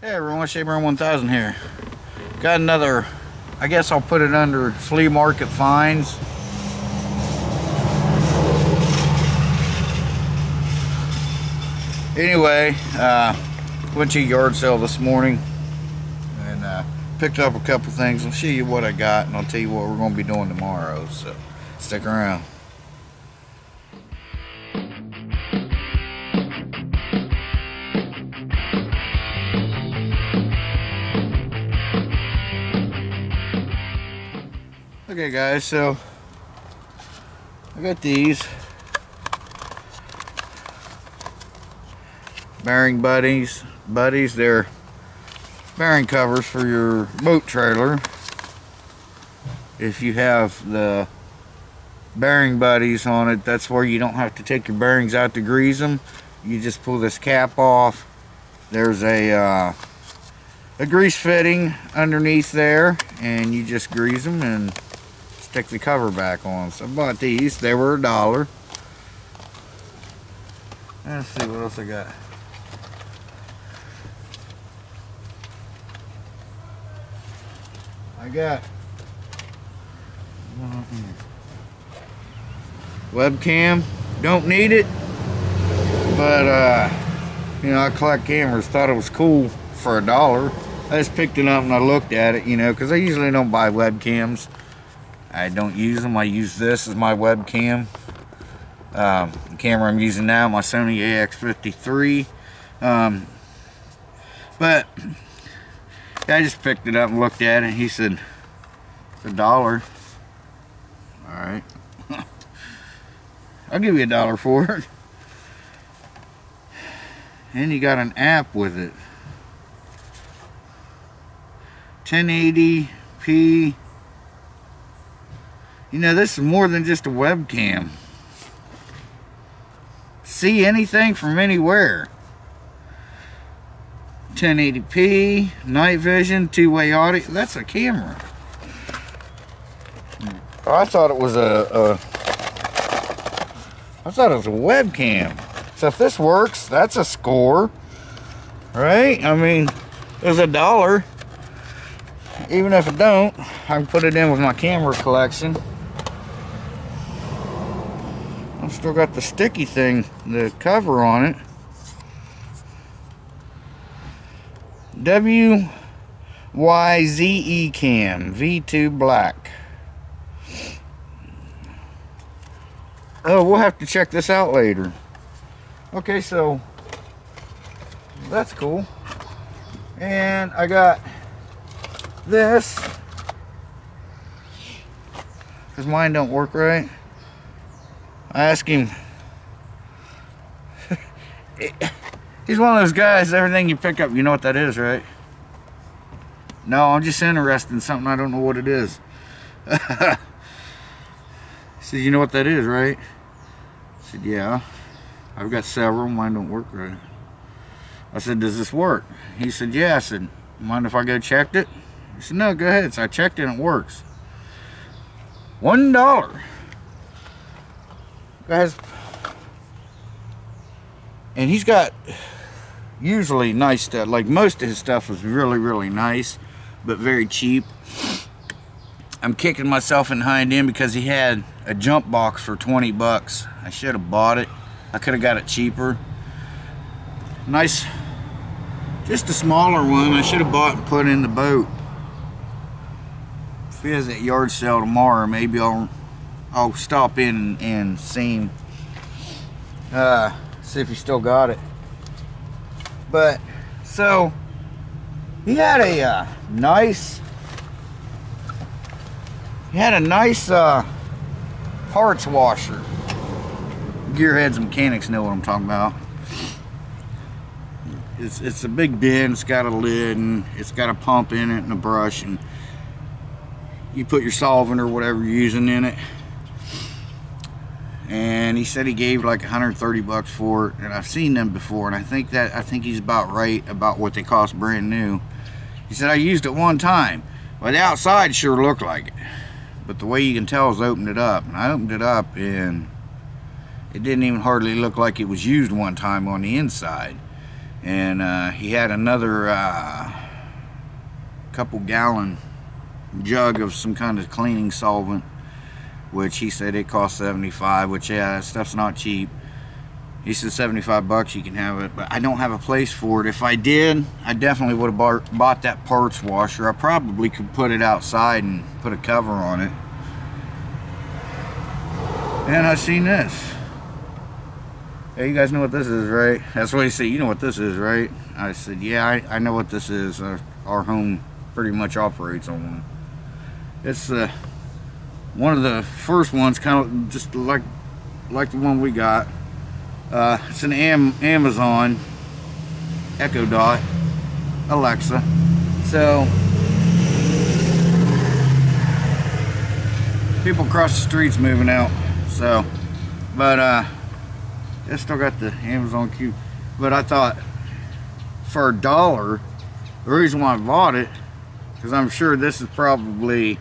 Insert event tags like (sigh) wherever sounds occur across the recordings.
Hey everyone, Shabear 1000 here. Got another, I guess I'll put it under flea market finds. Anyway, uh, went to a yard sale this morning and uh, picked up a couple things. I'll show you what I got and I'll tell you what we're going to be doing tomorrow. So stick around. Okay guys, so I got these. Bearing buddies buddies they're bearing covers for your boat trailer. If you have the bearing buddies on it that's where you don't have to take your bearings out to grease them you just pull this cap off. There's a uh, a grease fitting underneath there and you just grease them and stick the cover back on. So I bought these. They were a dollar. Let's see what else I got. I got webcam. Don't need it, but uh, you know I collect cameras. Thought it was cool for a dollar. I just picked it up and I looked at it, you know, because I usually don't buy webcams. I don't use them. I use this as my webcam. Um, the camera I'm using now, my Sony AX53. Um, but I just picked it up and looked at it. he said, it's a dollar. All right. (laughs) I'll give you a dollar for it. And you got an app with it. 1080p you know, this is more than just a webcam. See anything from anywhere. 1080p, night vision, two-way audio. That's a camera. Oh, I thought it was a, a I thought it was a webcam. So if this works, that's a score. Right? I mean, there's a dollar. Even if it don't, I can put it in with my camera collection. I've still got the sticky thing, the cover on it. WYZE cam V2 black. Oh, we'll have to check this out later. Okay, so that's cool. And I got this because mine don't work right. I asked him. (laughs) He's one of those guys, everything you pick up, you know what that is, right? No, I'm just interested in something I don't know what it is. he (laughs) said, you know what that is, right? I said, yeah. I've got several, mine don't work right. I said, does this work? He said, yeah. I said, mind if I go check it? He said, no, go ahead. So I checked it and it works. One dollar guys. And he's got usually nice stuff. Like most of his stuff was really really nice but very cheap. I'm kicking myself in hind end because he had a jump box for 20 bucks. I should have bought it. I could have got it cheaper. Nice just a smaller one. I should have bought and put in the boat. If he has that yard sale tomorrow maybe I'll I'll stop in and, see him. Uh, see if he still got it. But, so, he had a uh, nice, he had a nice uh, parts washer. Gearheads and mechanics know what I'm talking about. It's, it's a big bin, it's got a lid, and it's got a pump in it and a brush, and you put your solvent or whatever you're using in it and he said he gave like 130 bucks for it and I've seen them before and I think that I think he's about right about what they cost brand new. He said I used it one time well the outside sure looked like it but the way you can tell is opened it up and I opened it up and it didn't even hardly look like it was used one time on the inside and uh, he had another uh, couple gallon jug of some kind of cleaning solvent which he said it cost 75 which yeah that stuff's not cheap. He said 75 bucks you can have it but I don't have a place for it. If I did I definitely would have bought, that parts washer. I probably could put it outside and put a cover on it. And I seen this. Hey you guys know what this is right? That's what he said you know what this is right? I said yeah I, I know what this is. Uh, our home pretty much operates on one. It's uh, one of the first ones kind of just like like the one we got. Uh, it's an Am Amazon Echo Dot Alexa. So people across the streets moving out so but uh I still got the Amazon Q. But I thought for a dollar the reason why I bought it because I'm sure this is probably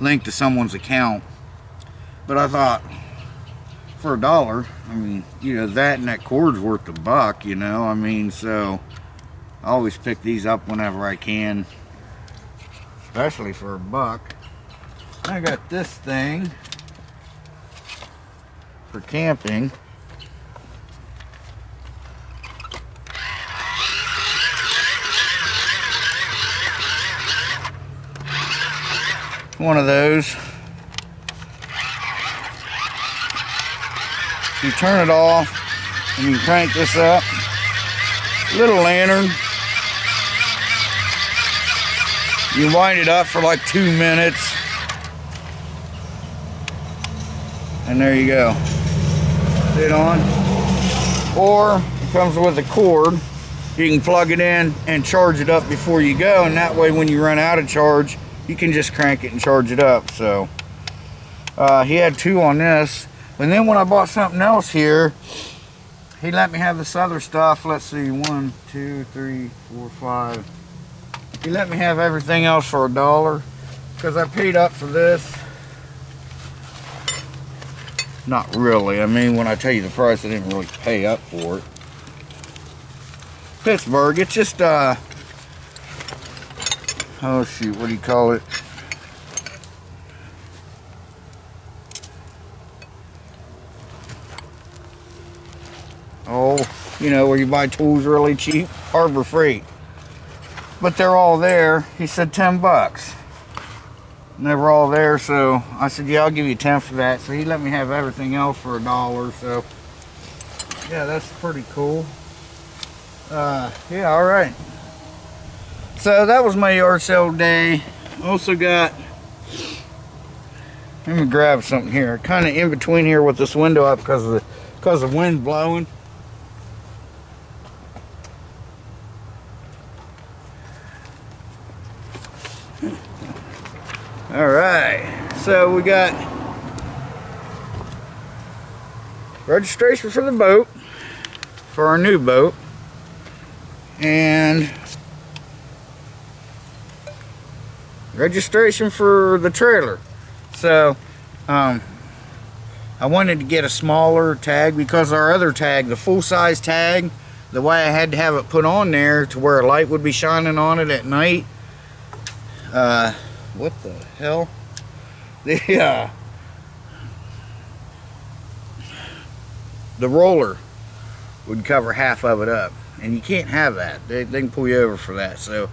linked to someone's account. But I thought, for a dollar, I mean, you know, that and that cord's worth a buck, you know, I mean, so I always pick these up whenever I can, especially for a buck. I got this thing for camping. One of those. You turn it off and you crank this up. Little lantern. You wind it up for like two minutes. And there you go. Sit on. Or it comes with a cord. You can plug it in and charge it up before you go. And that way when you run out of charge, you can just crank it and charge it up so uh, he had two on this. And then when I bought something else here he let me have this other stuff. Let's see one two three four five. He let me have everything else for a dollar because I paid up for this. Not really. I mean when I tell you the price I didn't really pay up for it. Pittsburgh it's just uh oh shoot, what do you call it? Oh, you know, where you buy tools really cheap, Harbor Freight. But they're all there. He said 10 bucks. And they were all there, so I said, yeah, I'll give you 10 for that. So he let me have everything else for a dollar, so yeah, that's pretty cool. Uh, yeah, all right so that was my yard sale day. Also got let me grab something here. Kind of in between here with this window up because of the because of wind blowing. All right so we got registration for the boat for our new boat. And registration for the trailer. So, um, I wanted to get a smaller tag because our other tag, the full-size tag, the way I had to have it put on there to where a light would be shining on it at night. Uh, what the hell? (laughs) The, uh, the roller would cover half of it up. And you can't have that. They, they can pull you over for that. So,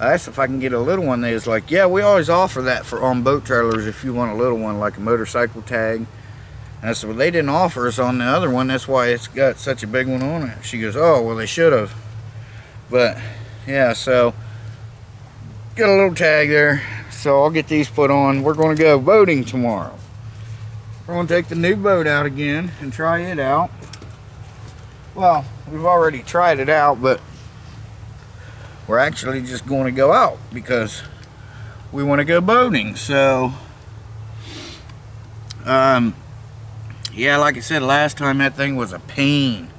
asked if I can get a little one. They was like, yeah, we always offer that for on boat trailers if you want a little one, like a motorcycle tag. And I said, well, they didn't offer us on the other one. That's why it's got such a big one on it. She goes, oh, well, they should have. But, yeah, so, got a little tag there. So I'll get these put on. We're going to go boating tomorrow. We're going to take the new boat out again and try it out. Well, we've already tried it out, but we're actually just going to go out because we want to go boating so um yeah like I said last time that thing was a pain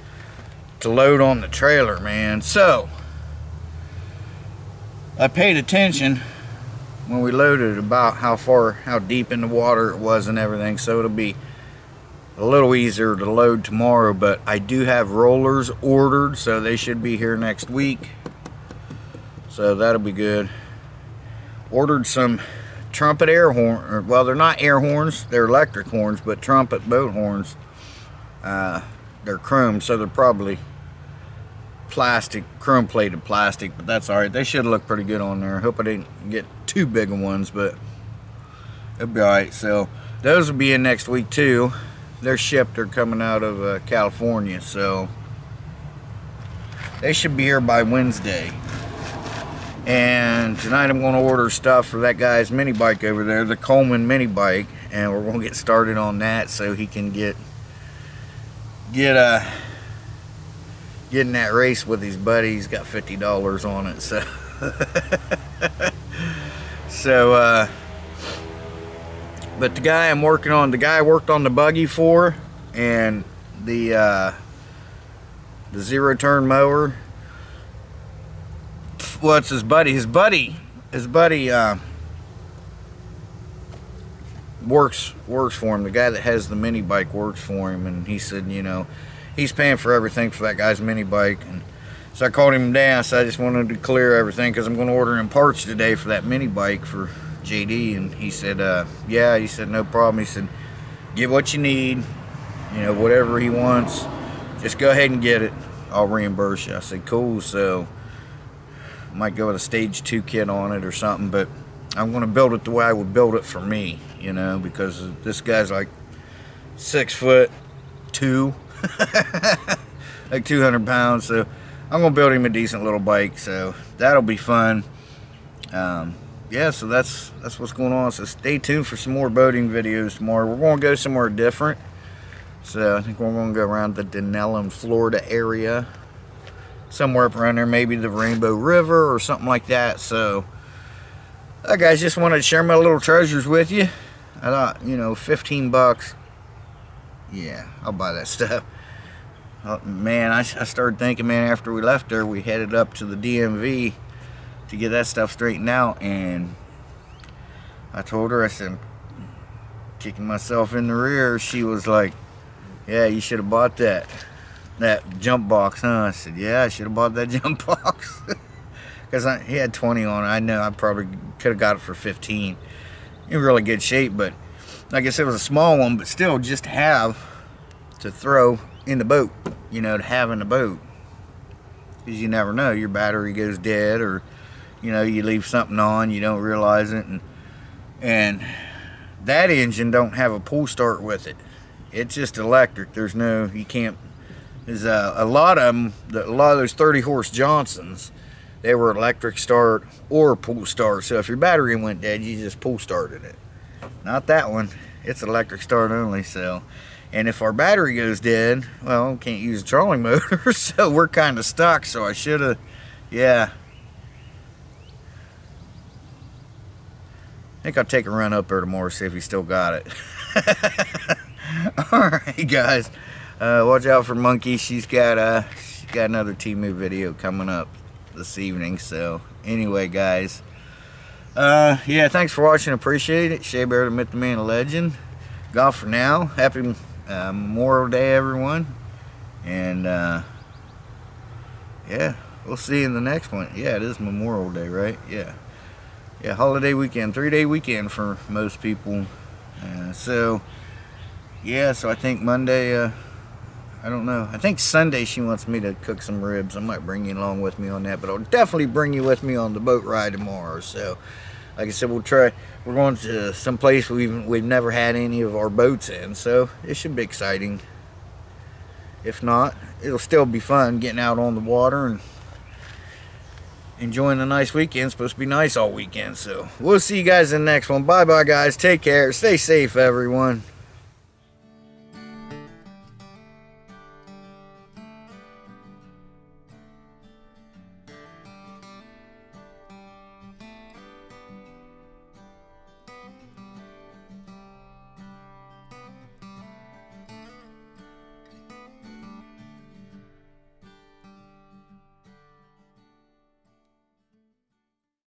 to load on the trailer man so I paid attention when we loaded about how far how deep in the water it was and everything so it'll be a little easier to load tomorrow, but I do have rollers ordered, so they should be here next week. So that'll be good. Ordered some trumpet air horn, well, they're not air horns, they're electric horns, but trumpet boat horns. Uh, they're chrome, so they're probably plastic, chrome plated plastic, but that's all right. They should look pretty good on there. Hope I didn't get too big of ones, but it'll be all right. So those will be in next week too. They're shipped. They're coming out of uh, California, so they should be here by Wednesday. And tonight I'm going to order stuff for that guy's mini bike over there, the Coleman mini bike, and we're going to get started on that so he can get get uh getting that race with his buddies. Got fifty dollars on it, so (laughs) so. uh but the guy I'm working on, the guy I worked on the buggy for, and the uh, the zero turn mower. What's his buddy? His buddy, his buddy uh, works works for him. The guy that has the mini bike works for him, and he said, you know, he's paying for everything for that guy's mini bike. And so I called him down. So I just wanted to clear everything because I'm going to order him parts today for that mini bike for JD. And he said, uh, yeah, he said, no problem. He said, get what you need, you know, whatever he wants, just go ahead and get it. I'll reimburse you. I said, cool. So I might go with a stage two kit on it or something, but I'm to build it the way I would build it for me, you know, because this guy's like six foot two, (laughs) like 200 pounds. So I'm to build him a decent little bike. So that'll be fun. Um, yeah, so that's that's what's going on. So stay tuned for some more boating videos tomorrow. We're to go somewhere different. So I think we're to go around the Dunnellon, Florida area. Somewhere up around there, maybe the Rainbow River or something like that. So, uh, guys, just wanted to share my little treasures with you. I thought, you know, 15 bucks. Yeah, I'll buy that (laughs) stuff. Oh, man, I, I started thinking, man, after we left there, we headed up to the DMV to get that stuff straightened out and I told her I said kicking myself in the rear she was like yeah you should have bought that that jump box huh? I said yeah I should have bought that (laughs) jump box. Because he had 20 on it. I know I probably could have got it for 15 in really good shape but I guess it was a small one but still just have to throw in the boat you know to have in the boat. Because you never know your battery goes dead or you know you leave something on you don't realize it and and that engine don't have a pull start with it. It's just electric. There's no you can't there's a, uh, a lot of them a lot of those 30 horse johnsons they were electric start or pull start. So if your battery went dead you just pull started it. Not that one. It's electric start only so. And if our battery goes dead well can't use a trolling (laughs) motor so we're kind of stuck so I should have yeah. I think I'll take a run up there tomorrow, see if he still got it. (laughs) Alright, guys. Uh, watch out for Monkey. She's got uh, she's got another Temu video coming up this evening. So, anyway, guys. Uh, yeah, thanks for watching. Appreciate it. Shabear, the Myth, the Man, Legend. Golf for now. Happy uh, Memorial Day, everyone. And, uh, yeah, we'll see you in the next one. Yeah, it is Memorial Day, right? Yeah yeah, holiday weekend, three day weekend for most people. Uh, so, yeah, so I think Monday, uh, I don't know. I think Sunday she wants me to cook some ribs. I might bring you along with me on that, but I'll definitely bring you with me on the boat ride tomorrow. So, like I said, we'll try. We're going to some place we've we've never had any of our boats in, so it should be exciting. If not, it'll still be fun getting out on the water and enjoying a nice weekend. It's supposed to be nice all weekend. So we'll see you guys in the next one. Bye bye, guys. Take care. Stay safe, everyone.